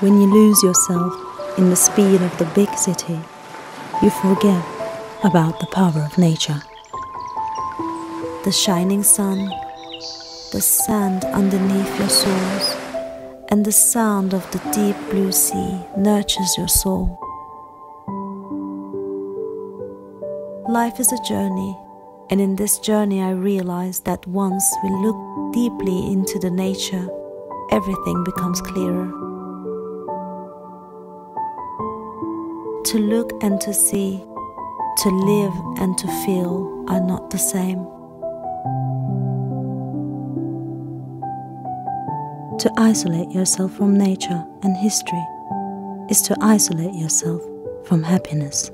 When you lose yourself in the speed of the big city, you forget about the power of nature. The shining sun, the sand underneath your soles, and the sound of the deep blue sea nurtures your soul. Life is a journey, and in this journey, I realize that once we look deeply into the nature, everything becomes clearer. To look and to see, to live and to feel are not the same. To isolate yourself from nature and history is to isolate yourself from happiness.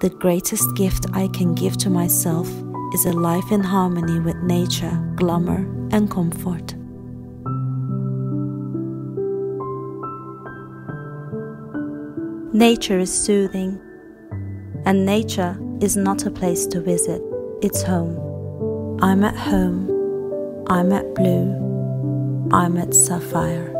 The greatest gift I can give to myself is a life in harmony with nature, glamour, and comfort. Nature is soothing, and nature is not a place to visit, it's home. I'm at home, I'm at blue, I'm at sapphire.